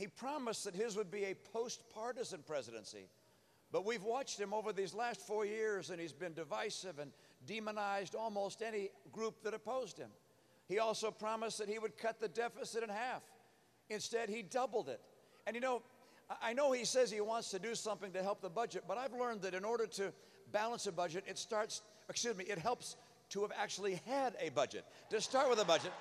he promised that his would be a post partisan presidency. But we've watched him over these last four years, and he's been divisive and demonized almost any group that opposed him. He also promised that he would cut the deficit in half. Instead, he doubled it. And you know, I know he says he wants to do something to help the budget, but I've learned that in order to balance a budget, it starts, excuse me, it helps to have actually had a budget. To start with a budget,